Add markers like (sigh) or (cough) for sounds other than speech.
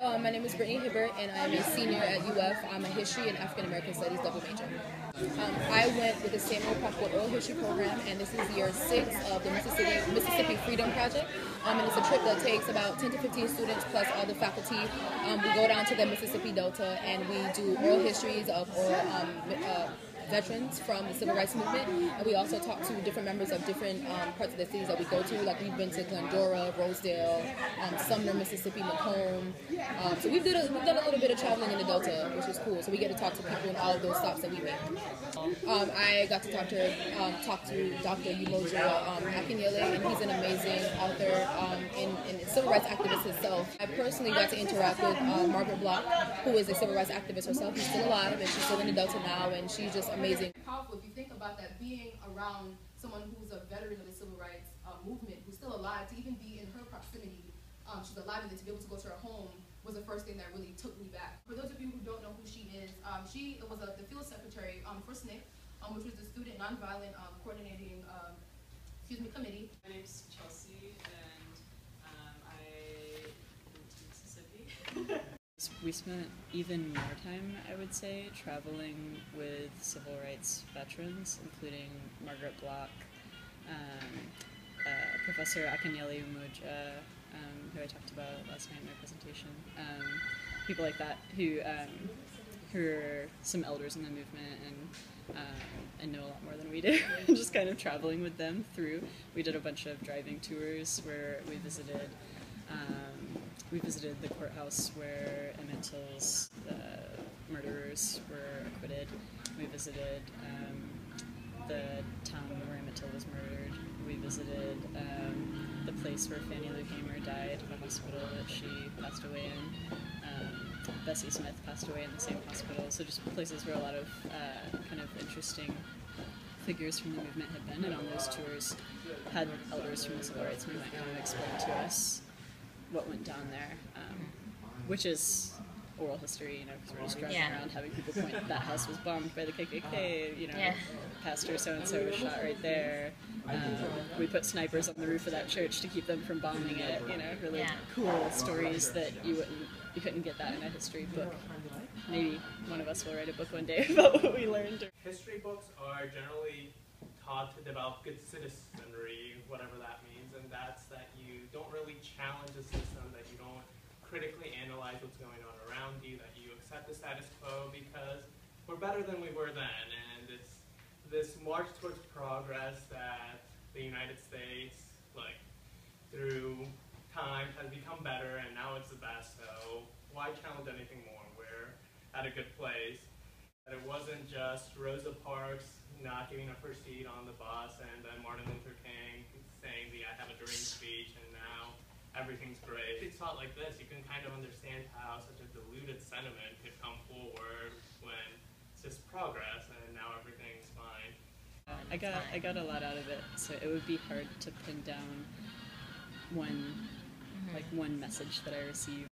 Um, my name is Brittany Hibbert, and I'm a senior at UF. I'm a History and African American Studies double major. Um, I went with the Samuel Proctor Oral History Program, and this is year six of the Mississippi, Mississippi Freedom Project. Um, and it's a trip that takes about 10 to 15 students plus all the faculty. Um, we go down to the Mississippi Delta, and we do oral histories of oral um, uh, veterans from the civil rights movement. And we also talk to different members of different um, parts of the cities that we go to. Like we've been to Glendora, Rosedale, um, Sumner, Mississippi, McComb. Um, so we've, did a, we've done a little bit of traveling in the Delta, which is cool. So we get to talk to people in all of those stops that we make. Um, I got to talk to um, talk to Dr. Umoja um, Akinyele, and he's an amazing author um, and, and civil rights activist himself. I personally got to interact with uh, Margaret Block, who is a civil rights activist herself. She's still alive, and she's still in the Delta now, and she's just amazing. Powerful if you think about that, being around someone who's a veteran of the civil rights uh, movement, who's still alive, to even be in her proximity, um, she's alive, and then to be able to go to her home was the first thing that really took me back. For those of you who don't know who she is, um, she was a, the field secretary um, for SNCC, um, which was the Student Nonviolent um, Coordinating um, excuse me, Committee. My name's Chelsea, We spent even more time, I would say, traveling with civil rights veterans, including Margaret Block, um, uh, Professor Akinyele Umoja, um, who I talked about last night in my presentation. Um, people like that who um, who are some elders in the movement and um, and know a lot more than we do. (laughs) Just kind of traveling with them through. We did a bunch of driving tours where we visited. Um, we visited the courthouse where Emmett Till's uh, murderers were acquitted. We visited um, the town where Emmett Till was murdered. We visited um, the place where Fannie Lou Hamer died, the hospital that she passed away in. Um, Bessie Smith passed away in the same hospital. So just places where a lot of uh, kind of interesting figures from the movement had been, and on those tours had elders from the civil rights movement kind of explain to us what went down there, um, which is oral history, you know, because we're just driving Yeah. around having people point, that house was bombed by the KKK, (laughs) you know, Yeah. pastor so and so was shot right there. Um, we put snipers on the roof of that church to keep them from bombing it, you know, really Yeah. cool stories that you wouldn't, you couldn't get that in a history book. Maybe one of us will write a book one day (laughs) about what we learned. History books are generally taught to develop good citizenry, whatever that means, and that's that you don't really challenge the system, that you don't critically analyze what's going on around you, that you accept the status quo because we're better than we were then, and it's this march towards progress that the United States, like, through time has become better, and now it's the best, so why challenge anything more? We're at a good place. That it wasn't just Rosa Parks not giving up her seat on the bus and then Martin Luther King saying the I have a dream speech and now everything's great. If it's not like this. You can kind of understand how such a diluted sentiment could come forward when it's just progress and now everything's fine. I got I got a lot out of it, so it would be hard to pin down one like one message that I received.